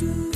do.